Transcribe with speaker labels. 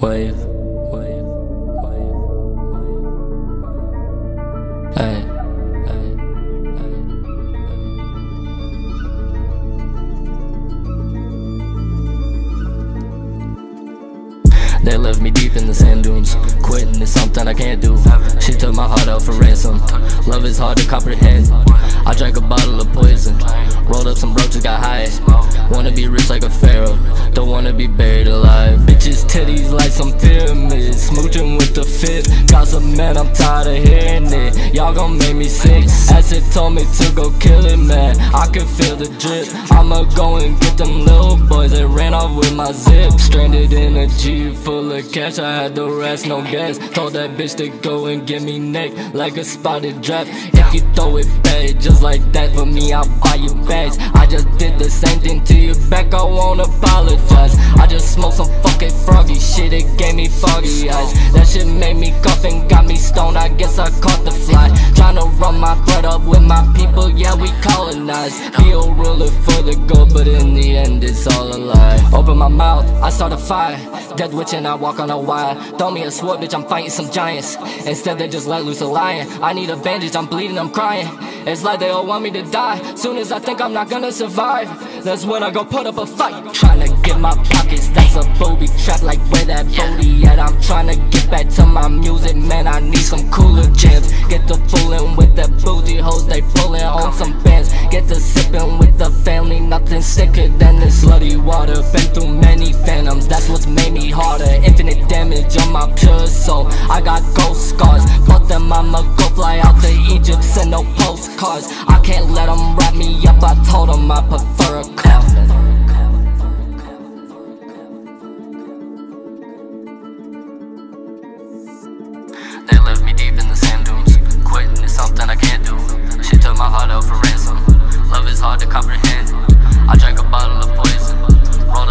Speaker 1: wave, wave, wave, wave. Hey, hey, hey, They left me deep in the sand dunes. Quitting is something I can't do. She took my heart out for ransom. Love is hard to comprehend. I drank a bottle of poison. Rolled up some roaches, got high. Wanna be rich like a pharaoh. Don't wanna be buried alive. Some pyramids. Smooching with the fifth. Gossip man, I'm tired of hearing it. Y'all gon' make me sick. Acid told me to go kill it, man. I can feel the drip. I'ma go and get them little boys that ran off with my zip. Stranded in a Jeep full of cash. I had the rest, no gas. Told that bitch to go and get me neck like a spotted draft. If you throw it back just like that for me, I'll buy you bags. I just did the same thing to you back. I won't apologize. I just smoked some fucking froggy shit. It gave me foggy eyes. That shit made me cough and got me stoned. I guess I caught the fly. Tryna run my bread up with my people. Colonize. Be a for the gold, but in the end, it's all a lie. Open my mouth, I start a fire. Dead witch and I walk on a wire. Throw me a sword, bitch, I'm fighting some giants. Instead, they just let loose a lion. I need a bandage, I'm bleeding, I'm crying. It's like they all want me to die. Soon as I think I'm not gonna survive, that's when I go put up a fight. Tryna get my pockets, that's a booby trap, like where that booty at. I'm tryna get back to my music, man. I need some cooler jams. Get the fooling that booty hoes, they pullin' on some bands. Get the sippin' with the family, nothing sicker than this slutty water. Been through many phantoms, that's what's made me harder. Infinite damage on my pure soul. I got ghost scars, but them I'ma go fly out to Egypt, send no postcards. I can't let them wrap me up, I told them I prefer a coffin. Is something I can't do. She took my heart out for ransom. Love is hard to comprehend. I drank a bottle of poison. Rolled